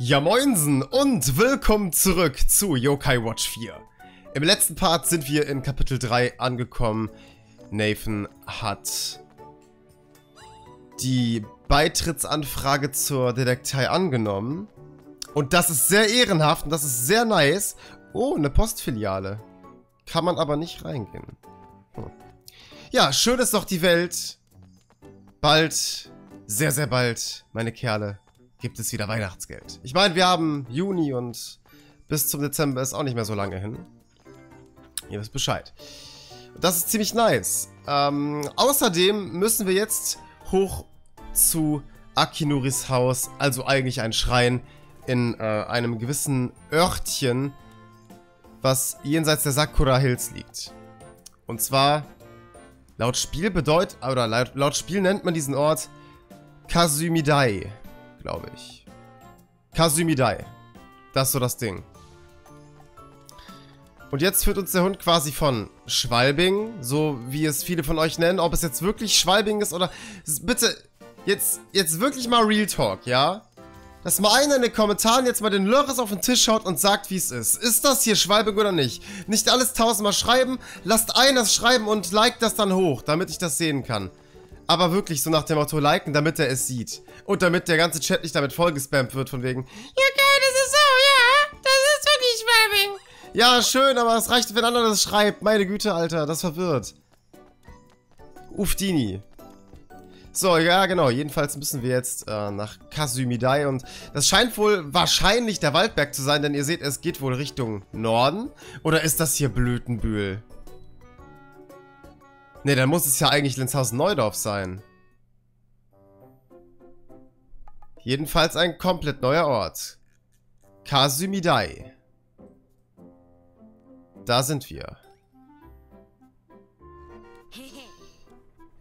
Ja moinsen und willkommen zurück zu Yokai Watch 4. Im letzten Part sind wir in Kapitel 3 angekommen. Nathan hat die Beitrittsanfrage zur Detektei angenommen. Und das ist sehr ehrenhaft und das ist sehr nice. Oh, eine Postfiliale. Kann man aber nicht reingehen. Hm. Ja, schön ist doch die Welt. Bald, sehr, sehr bald, meine Kerle, gibt es wieder Weihnachtsgeld. Ich meine, wir haben Juni und bis zum Dezember ist auch nicht mehr so lange hin. Ihr wisst Bescheid. Das ist ziemlich nice. Ähm, außerdem müssen wir jetzt hoch zu Akinuris Haus, also eigentlich ein Schrein in äh, einem gewissen Örtchen, was jenseits der Sakura Hills liegt. Und zwar, laut Spiel bedeutet, oder laut, laut Spiel nennt man diesen Ort Kazumidai glaube ich. Kazumidai. Das ist so das Ding. Und jetzt führt uns der Hund quasi von Schwalbing, so wie es viele von euch nennen. Ob es jetzt wirklich Schwalbing ist oder... Bitte, jetzt, jetzt wirklich mal Real Talk, ja? Dass mal einer in den Kommentaren jetzt mal den Lörres auf den Tisch schaut und sagt, wie es ist. Ist das hier Schwalbing oder nicht? Nicht alles tausendmal schreiben, lasst einer schreiben und liked das dann hoch, damit ich das sehen kann. Aber wirklich so nach dem Motto liken, damit er es sieht. Und damit der ganze Chat nicht damit vollgespammt wird von wegen Ja geil, das ist so, ja, das ist wirklich Schwabing. Ja, schön, aber es reicht, wenn einer das schreibt. Meine Güte, Alter, das verwirrt. Ufdini. So, ja, genau. Jedenfalls müssen wir jetzt äh, nach Kasumidai und das scheint wohl wahrscheinlich der Waldberg zu sein, denn ihr seht, es geht wohl Richtung Norden. Oder ist das hier Blütenbühl? Ne, dann muss es ja eigentlich Lenzhausen-Neudorf sein. Jedenfalls ein komplett neuer Ort. Kasumidai. Da sind wir.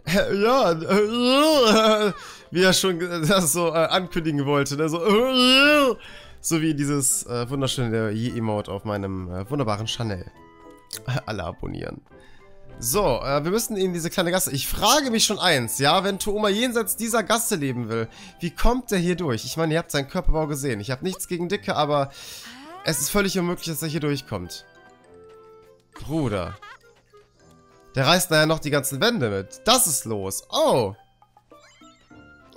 Ja, wie er schon das so äh, ankündigen wollte. Ne? So, so wie dieses äh, wunderschöne Ye-Emote auf meinem äh, wunderbaren Chanel. Alle abonnieren. So, äh, wir müssen in diese kleine Gasse. Ich frage mich schon eins, ja, wenn Tuoma jenseits dieser Gasse leben will, wie kommt der hier durch? Ich meine, ihr habt seinen Körperbau gesehen. Ich habe nichts gegen Dicke, aber es ist völlig unmöglich, dass er hier durchkommt. Bruder. Der reißt nachher noch die ganzen Wände mit. Das ist los. Oh.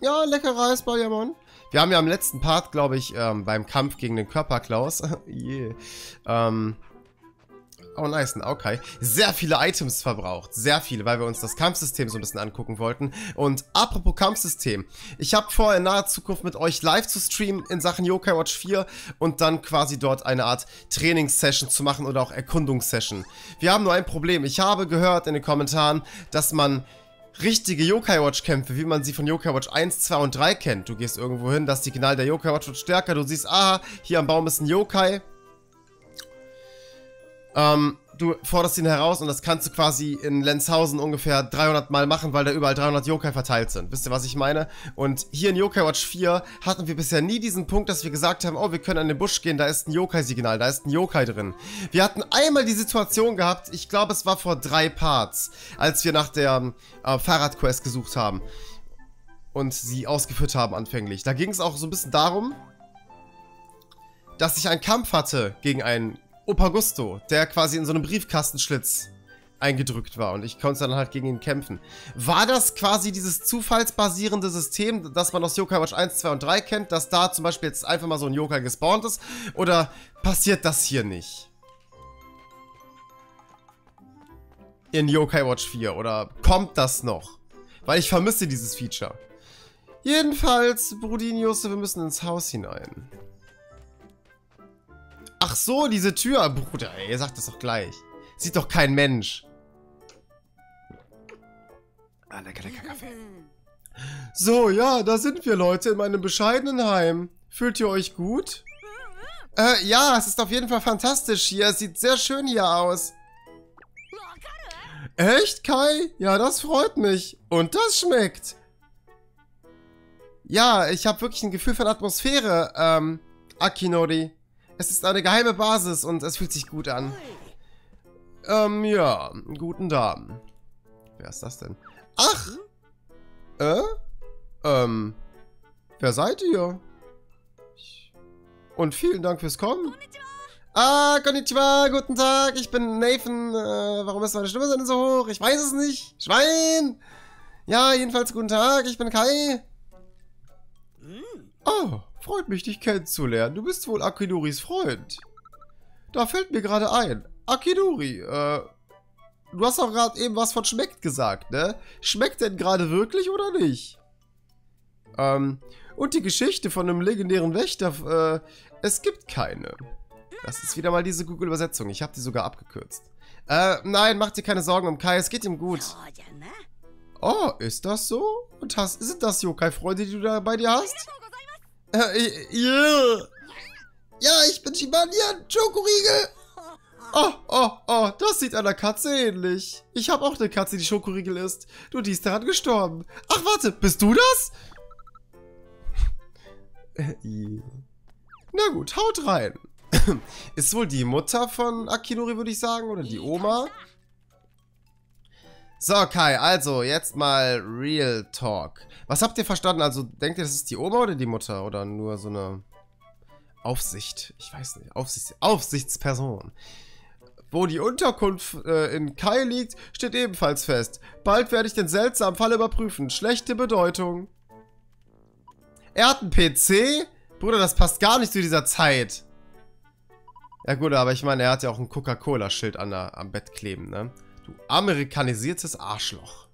Ja, lecker Reis, Ballermann. Wir haben ja im letzten Part, glaube ich, ähm, beim Kampf gegen den Körperklaus, yeah, ähm, Oh, nice, ein Aokai. Sehr viele Items verbraucht. Sehr viele, weil wir uns das Kampfsystem so ein bisschen angucken wollten. Und apropos Kampfsystem. Ich habe vor, in naher Zukunft mit euch live zu streamen in Sachen Yokai Watch 4 und dann quasi dort eine Art Trainingssession zu machen oder auch Erkundungssession. Wir haben nur ein Problem. Ich habe gehört in den Kommentaren, dass man richtige Yokai Watch Kämpfe, wie man sie von Yokai Watch 1, 2 und 3 kennt. Du gehst irgendwo hin, das Signal der Yokai Watch wird stärker, du siehst, aha, hier am Baum ist ein Yokai, ähm, du forderst ihn heraus und das kannst du quasi in Lenzhausen ungefähr 300 Mal machen, weil da überall 300 Yokai verteilt sind. Wisst ihr, was ich meine? Und hier in Yokai Watch 4 hatten wir bisher nie diesen Punkt, dass wir gesagt haben, oh, wir können an den Busch gehen, da ist ein Yokai-Signal, da ist ein Yokai drin. Wir hatten einmal die Situation gehabt, ich glaube, es war vor drei Parts, als wir nach der äh, Fahrradquest gesucht haben und sie ausgeführt haben anfänglich. Da ging es auch so ein bisschen darum, dass ich einen Kampf hatte gegen einen Opagusto, der quasi in so einem Briefkastenschlitz eingedrückt war und ich konnte dann halt gegen ihn kämpfen. War das quasi dieses zufallsbasierende System, das man aus Yokai Watch 1, 2 und 3 kennt, dass da zum Beispiel jetzt einfach mal so ein Yokai gespawnt ist? Oder passiert das hier nicht? In Yokai Watch 4 oder kommt das noch? Weil ich vermisse dieses Feature. Jedenfalls, Brudinius, wir müssen ins Haus hinein. Ach so, diese Tür. Bruder, ey, ihr sagt das doch gleich. Sieht doch kein Mensch. Ah, lecker, lecker Kaffee. So, ja, da sind wir, Leute, in meinem bescheidenen Heim. Fühlt ihr euch gut? Äh, ja, es ist auf jeden Fall fantastisch hier. Es sieht sehr schön hier aus. Echt, Kai? Ja, das freut mich. Und das schmeckt. Ja, ich habe wirklich ein Gefühl von Atmosphäre, ähm, Akinori. Es ist eine geheime Basis und es fühlt sich gut an. Ähm, ja. Guten Damen. Wer ist das denn? Ach! Äh? Ähm. Wer seid ihr? Und vielen Dank fürs Kommen. Ah, konnichiwa, guten Tag, ich bin Nathan. Äh, warum ist meine Stimme denn so hoch? Ich weiß es nicht. Schwein! Ja, jedenfalls guten Tag, ich bin Kai. Oh, freut mich, dich kennenzulernen. Du bist wohl Akiduris Freund. Da fällt mir gerade ein. Akiduri, äh, du hast auch gerade eben was von schmeckt gesagt, ne? Schmeckt denn gerade wirklich oder nicht? Ähm, und die Geschichte von einem legendären Wächter, äh, es gibt keine. Das ist wieder mal diese Google-Übersetzung. Ich habe die sogar abgekürzt. Äh, nein, mach dir keine Sorgen um Kai, es geht ihm gut. Oh, ist das so? Und hast, sind das Yokai-Freunde, die du da bei dir hast? Äh, yeah. Ja, ich bin Shibanian, Schokoriegel. Oh, oh, oh, das sieht einer Katze ähnlich. Ich habe auch eine Katze, die Schokoriegel ist. Du, die ist daran gestorben. Ach, warte, bist du das? Na gut, haut rein. Ist wohl die Mutter von Akinori, würde ich sagen, oder die Oma? So, Kai, also jetzt mal Real Talk. Was habt ihr verstanden? Also, denkt ihr, das ist die Oma oder die Mutter? Oder nur so eine Aufsicht? Ich weiß nicht. Aufsicht, Aufsichtsperson. Wo die Unterkunft äh, in Kai liegt, steht ebenfalls fest. Bald werde ich den seltsamen Fall überprüfen. Schlechte Bedeutung. Er hat einen PC? Bruder, das passt gar nicht zu dieser Zeit. Ja gut, aber ich meine, er hat ja auch ein Coca-Cola-Schild am Bett kleben, ne? Du amerikanisiertes Arschloch.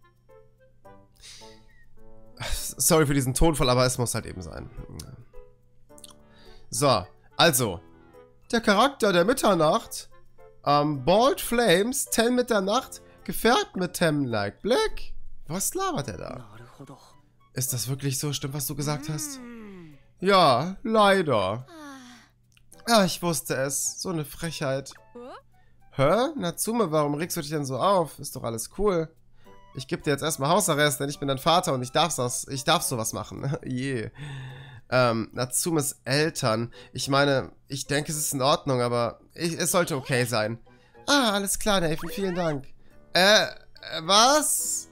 Sorry für diesen Tonfall, aber es muss halt eben sein. So, also. Der Charakter der Mitternacht. Ähm, Bald Flames, 10 Mitternacht, gefärbt mit Tem Like Black. Was labert er da? Ist das wirklich so? Stimmt, was du gesagt hast? Ja, leider. Ja, ich wusste es. So eine Frechheit. Hä? Natsume, warum regst du dich denn so auf? Ist doch alles cool. Ich gebe dir jetzt erstmal Hausarrest, denn ich bin dein Vater und ich darf das, ich darf sowas machen. Je. Ähm, Natsumes Eltern. Ich meine, ich denke, es ist in Ordnung, aber ich, es sollte okay sein. Ah, alles klar, Nathan, vielen Dank. Äh, was?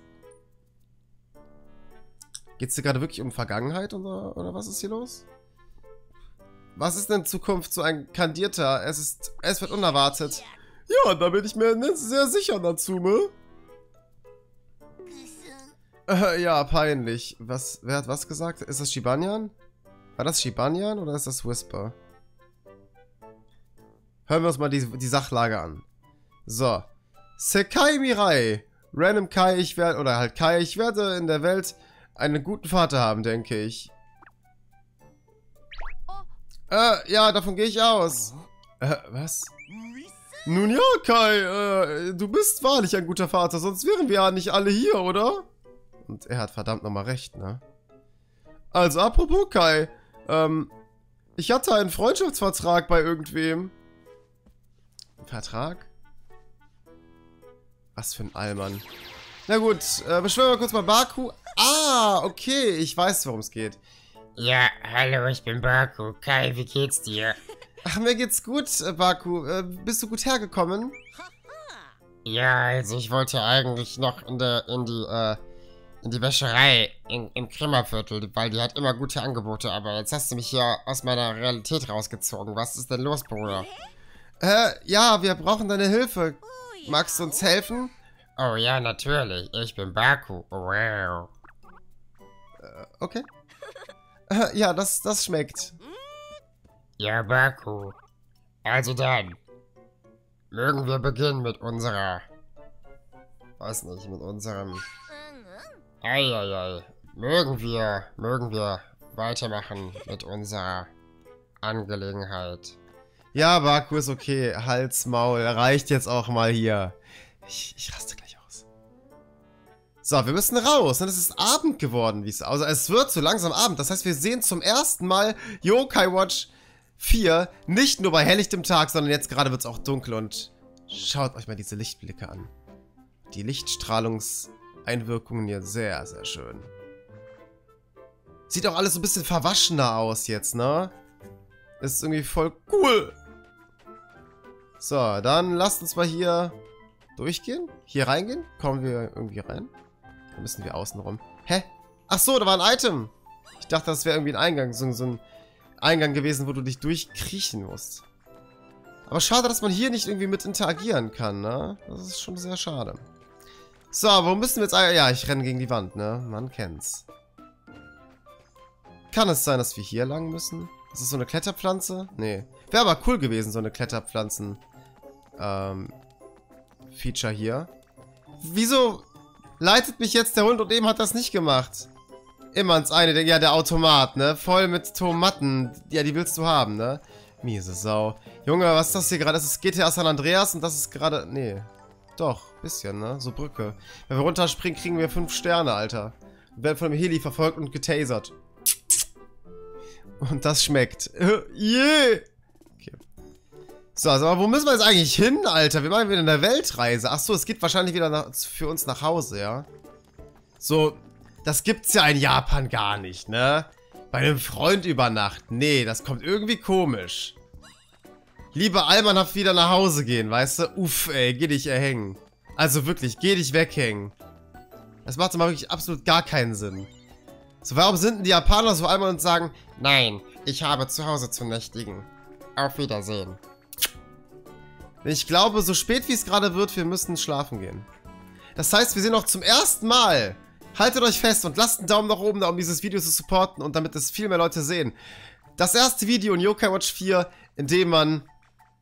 Geht's dir gerade wirklich um Vergangenheit oder, oder was ist hier los? Was ist denn Zukunft so ein Kandierter? Es ist, es wird unerwartet. Ja, da bin ich mir sehr sicher, Natsume. Äh, ja, peinlich. Was, wer hat was gesagt? Ist das Shibanyan? War das Shibanyan oder ist das Whisper? Hören wir uns mal die, die Sachlage an. So. Sekai Mirai. Random Kai, ich werde, oder halt Kai, ich werde in der Welt einen guten Vater haben, denke ich. Äh, ja, davon gehe ich aus. Äh, was? Nun ja, Kai, äh, du bist wahrlich ein guter Vater, sonst wären wir ja nicht alle hier, oder? Und er hat verdammt nochmal recht, ne? Also, apropos Kai, ähm, ich hatte einen Freundschaftsvertrag bei irgendwem. Vertrag? Was für ein Allmann. Na gut, äh, beschwören wir kurz mal Baku. Ah, okay, ich weiß, worum es geht. Ja, hallo, ich bin Baku. Kai, wie geht's dir? Ach, mir geht's gut, äh, Baku. Äh, bist du gut hergekommen? Ja, also ich wollte eigentlich noch in der, in die, äh, in die Wäscherei in, im Krimmerviertel, weil die hat immer gute Angebote, aber jetzt hast du mich hier aus meiner Realität rausgezogen. Was ist denn los, Bruder? Äh, ja, wir brauchen deine Hilfe. Magst du uns helfen? Oh ja, natürlich. Ich bin Baku. Wow. Äh, okay. Ja, das, das schmeckt. Ja, Baku. Also dann. Mögen wir beginnen mit unserer... Weiß nicht, mit unserem... Eieiei. Mögen wir, mögen wir weitermachen mit unserer Angelegenheit. Ja, Baku ist okay. Hals, Maul. Reicht jetzt auch mal hier. Ich, ich raste gleich aus. So, wir müssen raus. Und es ist Abend geworden, wie es Also es wird so langsam Abend. Das heißt, wir sehen zum ersten Mal Yokai Watch 4 nicht nur bei helllichtem Tag, sondern jetzt gerade wird es auch dunkel. Und schaut euch mal diese Lichtblicke an. Die Lichtstrahlungseinwirkungen hier sehr, sehr schön. Sieht auch alles so ein bisschen verwaschener aus jetzt, ne? Ist irgendwie voll cool. So, dann lasst uns mal hier durchgehen. Hier reingehen. Kommen wir irgendwie rein? Da müssen wir außen rum. Hä? Ach so, da war ein Item. Ich dachte, das wäre irgendwie ein Eingang. So, so ein Eingang gewesen, wo du dich durchkriechen musst. Aber schade, dass man hier nicht irgendwie mit interagieren kann, ne? Das ist schon sehr schade. So, wo müssen wir jetzt... Ja, ich renne gegen die Wand, ne? Man kennt's. Kann es sein, dass wir hier lang müssen? Ist das so eine Kletterpflanze? Nee. Wäre aber cool gewesen, so eine Kletterpflanzen... Ähm... Feature hier. Wieso leitet mich jetzt der Hund und eben hat das nicht gemacht? Immer ins eine, ja, der Automat, ne? Voll mit Tomaten. Ja, die willst du haben, ne? Miese Sau. Junge, was ist das hier gerade? Das ist GTA San Andreas und das ist gerade... Nee. Doch, bisschen, ne? So Brücke. Wenn wir runterspringen, kriegen wir fünf Sterne, Alter. Wir werden von einem Heli verfolgt und getasert. Und das schmeckt. yeah! Okay. So, also, aber wo müssen wir jetzt eigentlich hin, Alter? Wir machen wieder eine Weltreise. Achso, es geht wahrscheinlich wieder nach, für uns nach Hause, ja? So, das gibt's ja in Japan gar nicht, ne? Bei einem Freund übernachten. Nee, das kommt irgendwie komisch. Lieber allmannhaft wieder nach Hause gehen, weißt du? Uff, ey, geh dich erhängen. Also wirklich, geh dich weghängen. Das macht mal wirklich absolut gar keinen Sinn. So, warum sind denn die Japaner so einmal und sagen, Nein, ich habe zu Hause zu nächtigen. Auf Wiedersehen. Ich glaube, so spät wie es gerade wird, wir müssen schlafen gehen. Das heißt, wir sehen auch zum ersten Mal Haltet euch fest und lasst einen Daumen nach oben da, um dieses Video zu supporten und damit es viel mehr Leute sehen. Das erste Video in Yokai Watch 4, in dem man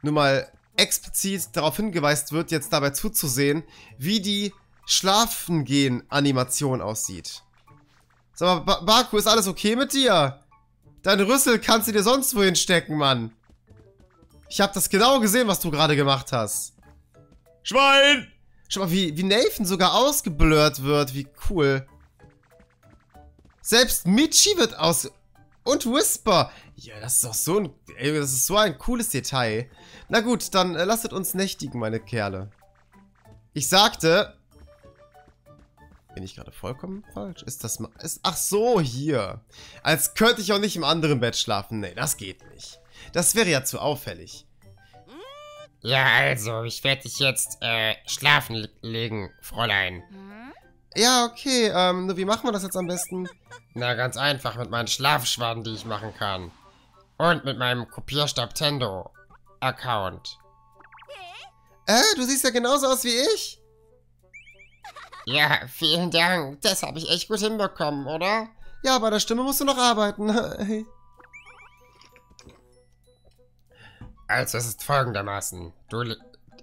nun mal explizit darauf hingeweist wird, jetzt dabei zuzusehen, wie die Schlafengehen-Animation aussieht. Sag mal, ba Baku, ist alles okay mit dir? Deine Rüssel kannst du dir sonst wohin stecken, Mann. Ich habe das genau gesehen, was du gerade gemacht hast. Schwein! Schau mal, wie, wie Nathan sogar ausgeblurrt wird. Wie cool. Selbst Michi wird aus... Und Whisper. Ja, das ist doch so ein... Ey, das ist so ein cooles Detail. Na gut, dann äh, lasst uns nächtigen, meine Kerle. Ich sagte... Bin ich gerade vollkommen falsch? Ist das mal... Ist, ach so, hier. Als könnte ich auch nicht im anderen Bett schlafen. Nee, das geht nicht. Das wäre ja zu auffällig. Ja, also, ich werde dich jetzt äh, schlafen legen, Fräulein. Ja, okay. Ähm, nur wie machen wir das jetzt am besten? Na, ganz einfach, mit meinen Schlafschwaden, die ich machen kann. Und mit meinem Kopierstab Tendo Account. Äh, du siehst ja genauso aus wie ich. Ja, vielen Dank. Das habe ich echt gut hinbekommen, oder? Ja, bei der Stimme musst du noch arbeiten. Also es ist folgendermaßen. Du,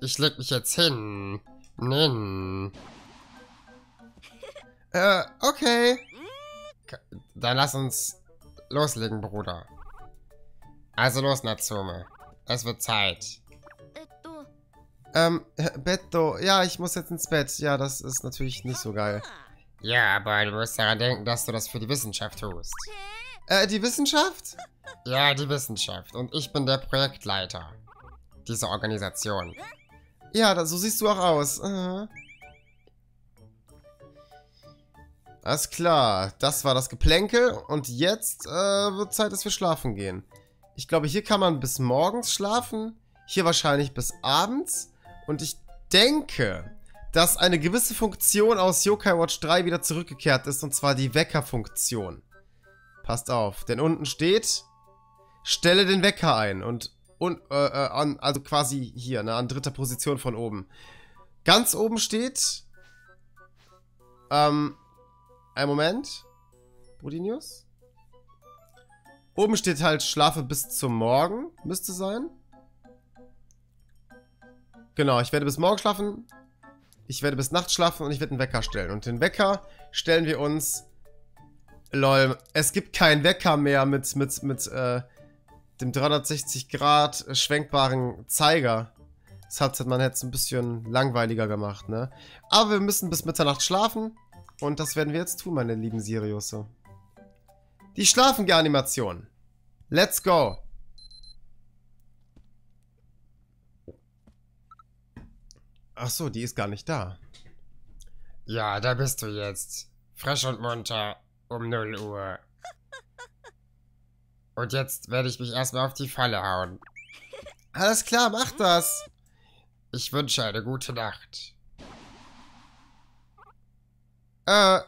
ich leg mich jetzt hin. Nin. Äh, okay. Dann lass uns loslegen, Bruder. Also los, Natsume. Es wird Zeit. Ähm, Betto. Ja, ich muss jetzt ins Bett. Ja, das ist natürlich nicht so geil. Ja, aber du musst daran denken, dass du das für die Wissenschaft tust. Äh, die Wissenschaft? Ja, die Wissenschaft. Und ich bin der Projektleiter dieser Organisation. Ja, das, so siehst du auch aus. Uh Alles klar, das war das Geplänkel und jetzt äh, wird Zeit, dass wir schlafen gehen. Ich glaube, hier kann man bis morgens schlafen, hier wahrscheinlich bis abends und ich denke, dass eine gewisse Funktion aus Yokai Watch 3 wieder zurückgekehrt ist und zwar die Wecker-Funktion. Passt auf, denn unten steht, stelle den Wecker ein und, und äh, äh, an, also quasi hier, ne, an dritter Position von oben. Ganz oben steht, ähm, ein Moment, Budinius. Oben steht halt, schlafe bis zum Morgen, müsste sein. Genau, ich werde bis morgen schlafen, ich werde bis Nacht schlafen und ich werde einen Wecker stellen. Und den Wecker stellen wir uns Lol, es gibt keinen Wecker mehr mit, mit, mit äh, dem 360 Grad schwenkbaren Zeiger. Das hat man jetzt ein bisschen langweiliger gemacht, ne? Aber wir müssen bis Mitternacht schlafen. Und das werden wir jetzt tun, meine lieben Siriusse. Die Schlafenge-Animation. Let's go. Ach so, die ist gar nicht da. Ja, da bist du jetzt. Frisch und munter um 0 Uhr. Und jetzt werde ich mich erstmal auf die Falle hauen. Alles klar, mach das. Ich wünsche eine gute Nacht. Äh,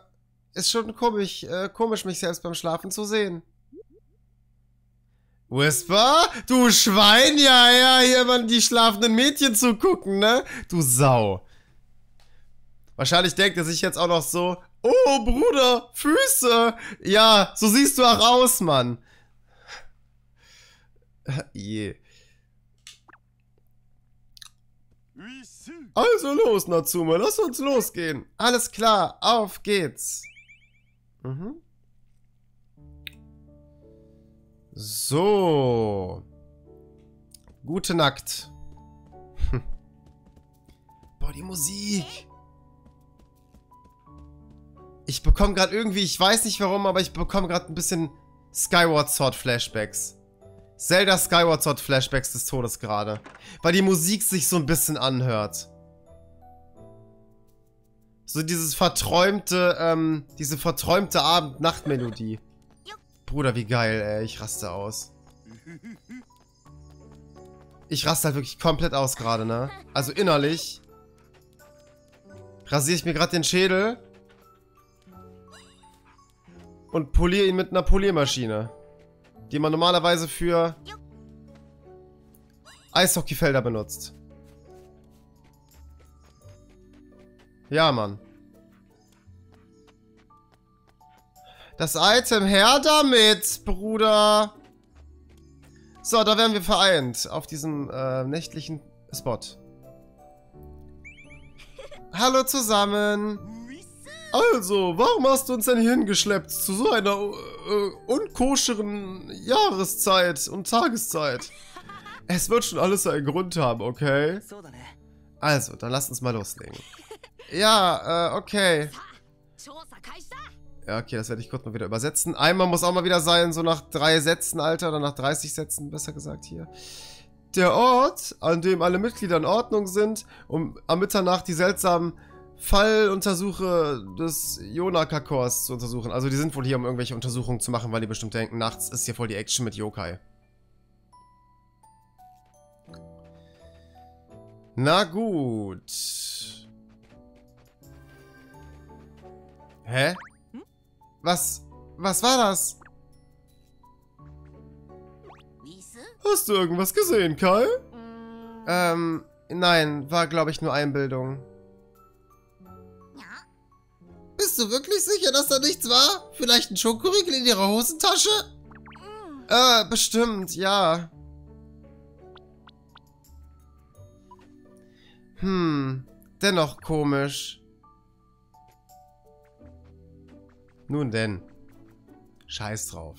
ist schon komisch, äh, komisch, mich selbst beim Schlafen zu sehen. Whisper? Du Schwein, ja, ja, hier mal die schlafenden Mädchen zugucken, ne? Du Sau. Wahrscheinlich denkt er sich jetzt auch noch so, oh, Bruder, Füße. Ja, so siehst du auch aus, Mann. Je. Also los, Natsume, lass uns losgehen. Alles klar, auf geht's. Mhm. So. Gute Nacht. Boah, die Musik. Ich bekomme gerade irgendwie, ich weiß nicht warum, aber ich bekomme gerade ein bisschen Skyward Sword Flashbacks. Zelda Skyward Sword Flashbacks des Todes gerade. Weil die Musik sich so ein bisschen anhört. So dieses verträumte, ähm, diese verträumte Abend-Nacht-Melodie. Bruder, wie geil, ey. Ich raste aus. Ich raste halt wirklich komplett aus gerade, ne? Also innerlich. Rasiere ich mir gerade den Schädel. Und poliere ihn mit einer Poliermaschine. Die man normalerweise für Eishockeyfelder benutzt. Ja, Mann. Das Item, her damit, Bruder. So, da werden wir vereint. Auf diesem äh, nächtlichen Spot. Hallo zusammen. Also, warum hast du uns denn hier hingeschleppt zu so einer äh, unkoscheren Jahreszeit und Tageszeit? Es wird schon alles einen Grund haben, okay? Also, dann lass uns mal loslegen. Ja, äh, okay. Ja, okay, das werde ich kurz mal wieder übersetzen. Einmal muss auch mal wieder sein, so nach drei Sätzen, Alter, oder nach 30 Sätzen, besser gesagt hier. Der Ort, an dem alle Mitglieder in Ordnung sind, um am Mitternacht die seltsamen Falluntersuche des Jonaka-Kors zu untersuchen. Also die sind wohl hier, um irgendwelche Untersuchungen zu machen, weil die bestimmt denken, nachts ist hier voll die Action mit Yokai. Na gut. Hä? Was? Was war das? Hast du irgendwas gesehen, Kai? Ähm, nein, war glaube ich nur Einbildung. Du wirklich sicher, dass da nichts war? Vielleicht ein Schokoriegel in ihrer Hosentasche? Äh, bestimmt, ja. Hm, dennoch komisch. Nun denn. Scheiß drauf.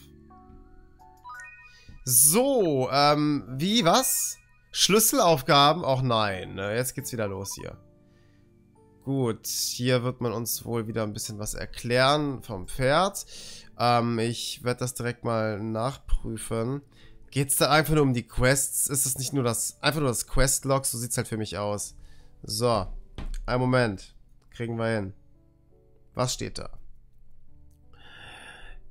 So, ähm, wie, was? Schlüsselaufgaben? Auch nein. Ne? Jetzt geht's wieder los hier. Gut, hier wird man uns wohl wieder ein bisschen was erklären vom Pferd. Ähm, ich werde das direkt mal nachprüfen. Geht's da einfach nur um die Quests? Ist es nicht nur das, einfach nur das Questlog? So sieht's halt für mich aus. So, einen Moment. Kriegen wir hin. Was steht da?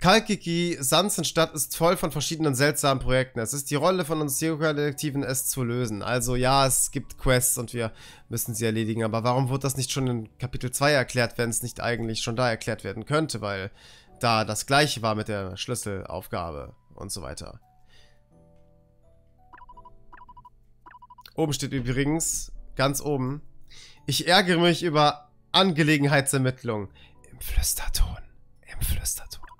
Kalkiki Sanzenstadt ist voll von verschiedenen seltsamen Projekten. Es ist die Rolle von uns Yoga-Detektiven, es zu lösen. Also ja, es gibt Quests und wir müssen sie erledigen. Aber warum wird das nicht schon in Kapitel 2 erklärt, wenn es nicht eigentlich schon da erklärt werden könnte? Weil da das gleiche war mit der Schlüsselaufgabe und so weiter. Oben steht übrigens, ganz oben, ich ärgere mich über Angelegenheitsermittlung. Im Flüsterton. Im Flüsterton.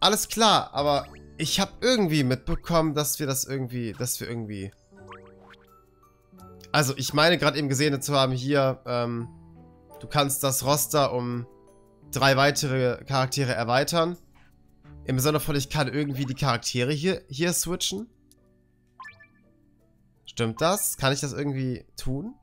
Alles klar, aber ich habe irgendwie mitbekommen, dass wir das irgendwie, dass wir irgendwie... Also, ich meine gerade eben gesehen zu haben, hier, ähm, du kannst das Roster um drei weitere Charaktere erweitern. Im Sinne von, ich kann irgendwie die Charaktere hier, hier switchen. Stimmt das? Kann ich das irgendwie tun?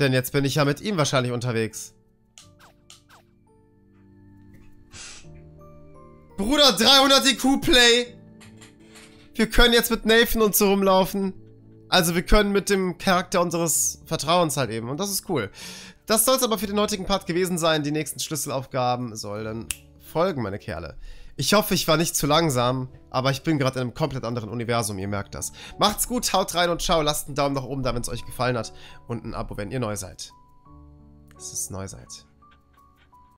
Denn jetzt bin ich ja mit ihm wahrscheinlich unterwegs. Bruder, 300 IQ Play. Wir können jetzt mit Nathan und so rumlaufen. Also wir können mit dem Charakter unseres Vertrauens halt eben. Und das ist cool. Das soll es aber für den heutigen Part gewesen sein. Die nächsten Schlüsselaufgaben sollen folgen, meine Kerle. Ich hoffe, ich war nicht zu langsam, aber ich bin gerade in einem komplett anderen Universum, ihr merkt das. Macht's gut, haut rein und ciao. Lasst einen Daumen nach oben da, wenn es euch gefallen hat. Und ein Abo, wenn ihr neu seid. Es neu seid.